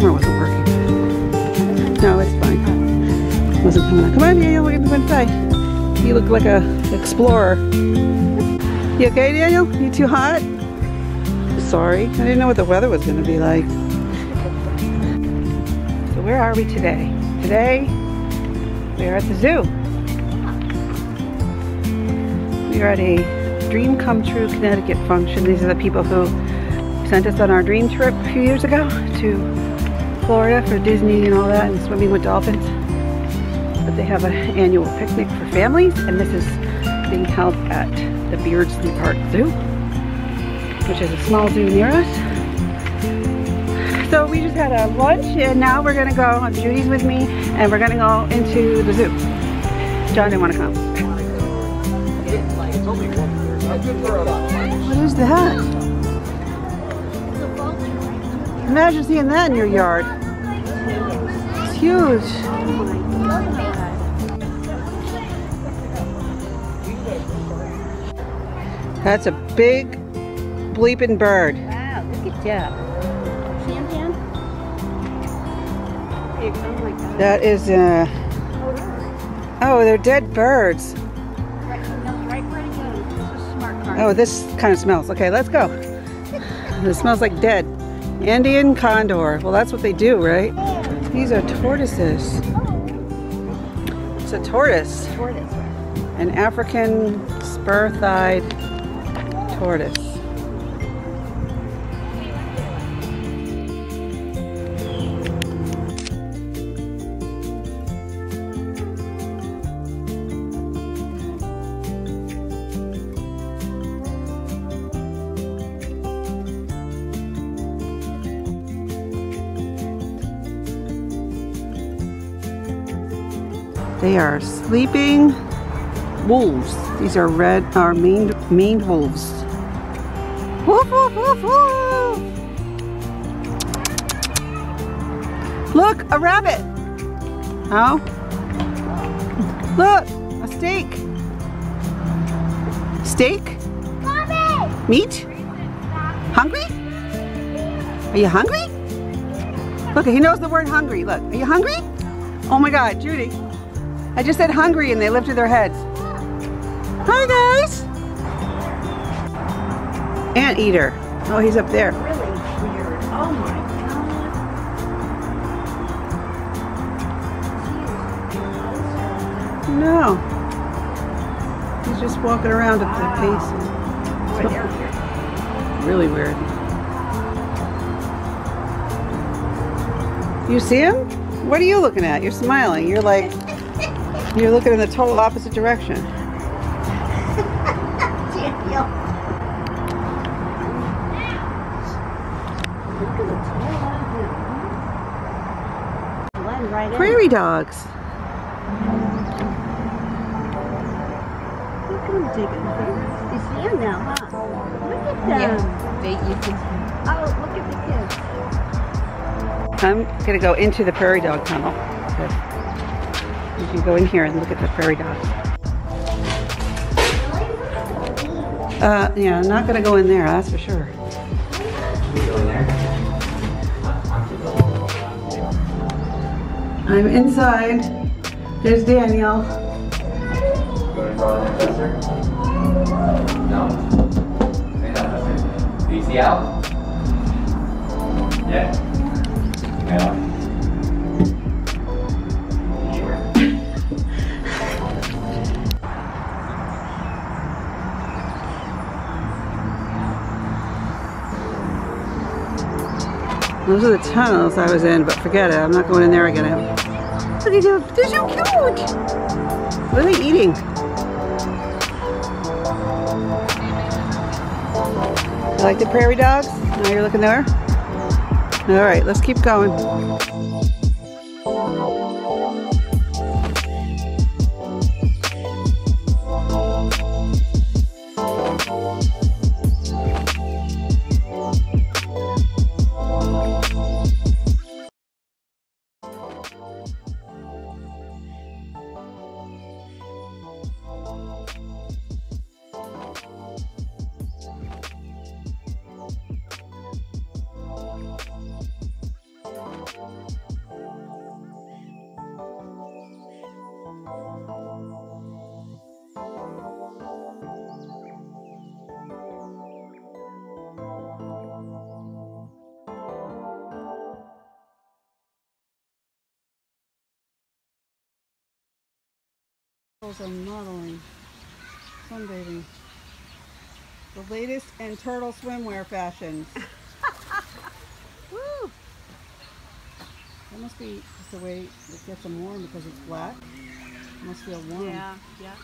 camera wasn't working. No, it's fine. It wasn't coming on. Come on, Daniel, we're gonna go inside. You look like a explorer. You okay, Daniel? You too hot? Sorry, I didn't know what the weather was gonna be like. So where are we today? Today, we are at the zoo. We are at a Dream Come True Connecticut function. These are the people who sent us on our dream trip a few years ago to Florida for Disney and all that and swimming with dolphins. But they have an annual picnic for families and this is being held at the Beardsley Park Zoo, which is a small zoo near us. So we just had a lunch and now we're gonna go, Judy's with me, and we're gonna go into the zoo. John didn't wanna come. What is that? Imagine seeing that in your yard. It's huge. That's a big bleeping bird. Wow, look at that. Champion? Oh. That is uh Oh, they're dead birds. Right, no, right where to go. This is smart car. Oh, this kind of smells. Okay, let's go. It smells like dead. Andean condor. Well, that's what they do, right? These are tortoises. It's a tortoise. Tortoise. An African spur-thighed tortoise. They are sleeping wolves. These are red, are maned, maned wolves. Woof, woof, woof, woof. Look, a rabbit. Oh. Look, a steak. Steak? Meat? Hungry? Are you hungry? Look, he knows the word hungry. Look, are you hungry? Oh my God, Judy. I just said hungry and they lifted their heads. Hi guys. Anteater. Oh, he's up there. Really weird. Oh my god. No. He's just walking around at the pace. Really weird. You see him? What are you looking at? You're smiling. You're like, you're looking in the total opposite direction. Daniel. Look at the tail on him. Blend right in. Prairie dogs. Look at digging. You see him now, huh? Look at them. They, you can, Oh, look at the kids. I'm gonna go into the prairie dog tunnel. You can go in here and look at the prairie dogs. Uh, yeah, I'm not gonna go in there, that's for sure. I'm inside. There's Daniel. No? Do you see out? Yeah. Yeah. Those are the tunnels I was in, but forget it. I'm not going in there again. Look at you. They're so cute. What are they eating? You like the prairie dogs? Now you're looking there? All right, let's keep going. Turtles are modeling, sunbathing. The latest in turtle swimwear fashions. Woo! That must be just the way it gets them warm because it's black. It must feel warm. Yeah, yeah,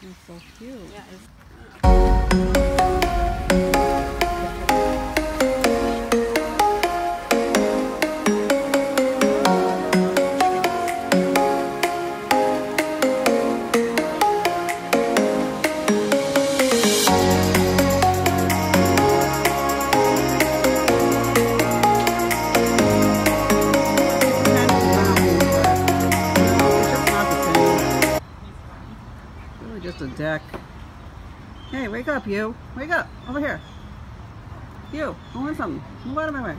It's so cute. yeah. You. Wake up. Over here. You. I want something. Move out of my way.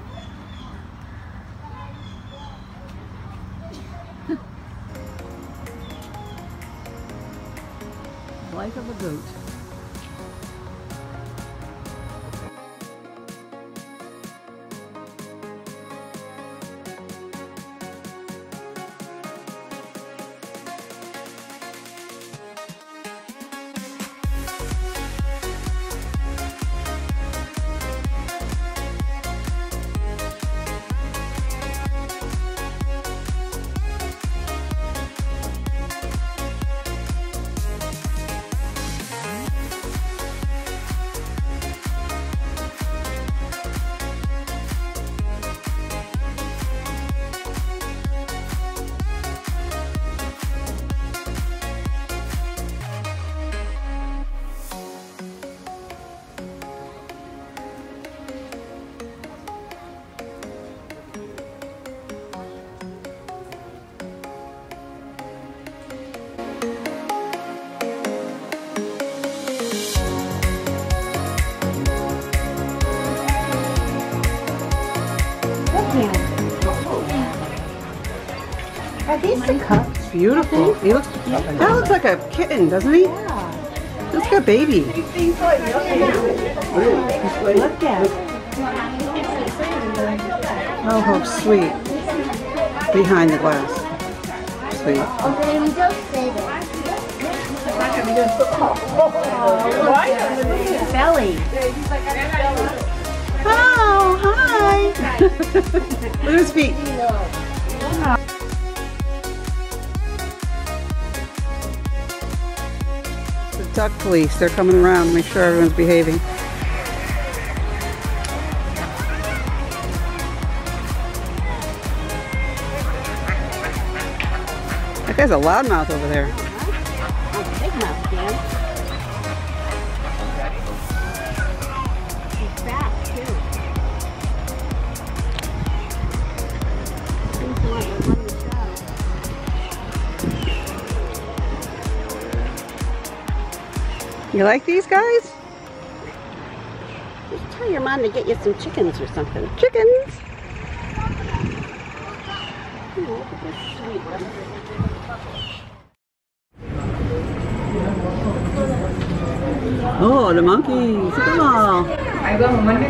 Life of a goat. These the cups? Beautiful. He looks, that looks like a kitten, doesn't he? Yeah. Looks like a baby. Look at. Oh, how sweet. Behind the glass. Sweet. Okay, we don't say that. Belly. Oh, hi. Look at his feet. The duck police, they're coming around make sure everyone's behaving. That guy's a loudmouth over there. You like these guys? Just tell your mom to get you some chickens or something. Chickens. Oh, look at this sweet one. Oh, the monkeys. Look at them all.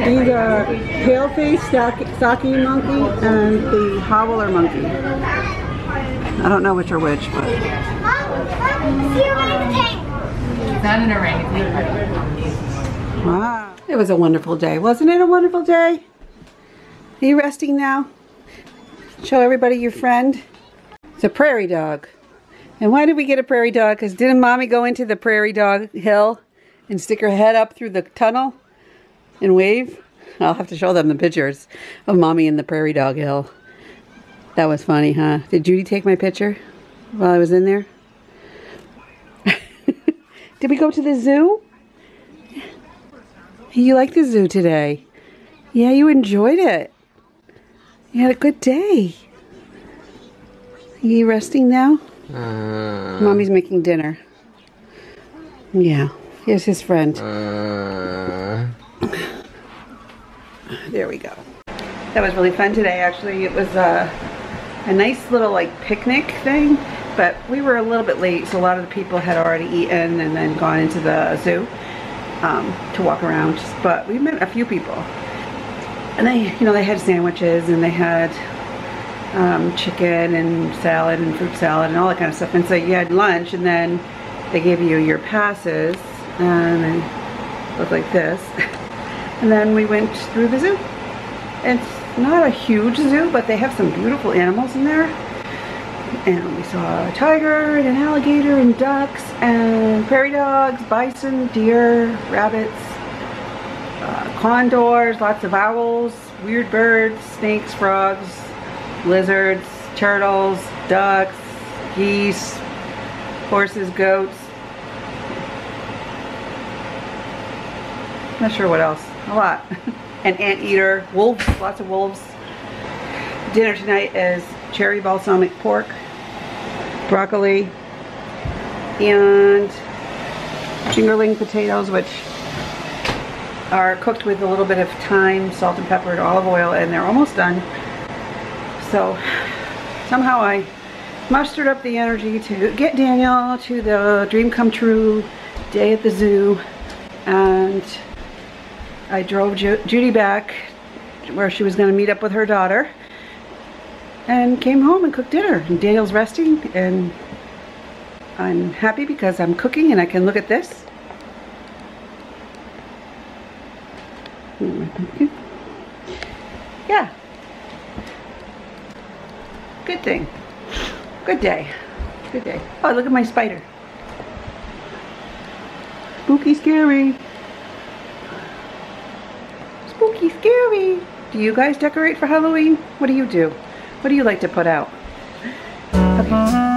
These are pale-faced Saki monkey and the howler monkey. I don't know which are which, but Not an orangutan. wow. It was a wonderful day. Wasn't it a wonderful day? Are you resting now? Show everybody your friend. It's a prairie dog. And why did we get a prairie dog? Because didn't mommy go into the prairie dog hill and stick her head up through the tunnel and wave? I'll have to show them the pictures of mommy in the prairie dog hill. That was funny, huh? Did Judy take my picture while I was in there? Did we go to the zoo? You like the zoo today? Yeah, you enjoyed it. You had a good day. Are you resting now? Mommy's making dinner. Yeah. Here's his friend. There we go. That was really fun today, actually. It was uh, a nice little like picnic thing, but we were a little bit late, so a lot of the people had already eaten and then gone into the zoo um, to walk around. But we met a few people, and they, you know, they had sandwiches and they had um, chicken and salad and fruit salad and all that kind of stuff. And so you had lunch and then they gave you your passes and it looked like this. And then we went through the zoo. It's not a huge zoo, but they have some beautiful animals in there. And we saw a tiger and an alligator and ducks and prairie dogs, bison, deer, rabbits, uh, condors, lots of owls, weird birds, snakes, frogs, lizards, turtles, ducks, geese, horses, goats. Not sure what else. A lot. An anteater, wolves, lots of wolves. Dinner tonight is cherry balsamic pork, broccoli, and fingerling potatoes, which are cooked with a little bit of thyme, salt and pepper, and olive oil, and they're almost done. So somehow I mustered up the energy to get Daniel to the dream come true day at the zoo and I drove Ju Judy back where she was going to meet up with her daughter and came home and cooked dinner. And Daniel's resting and I'm happy because I'm cooking and I can look at this. Yeah. Good thing. Good day. Good day. Oh, look at my spider. Spooky scary. Spooky scary. Do you guys decorate for Halloween? What do you do? What do you like to put out? Okay.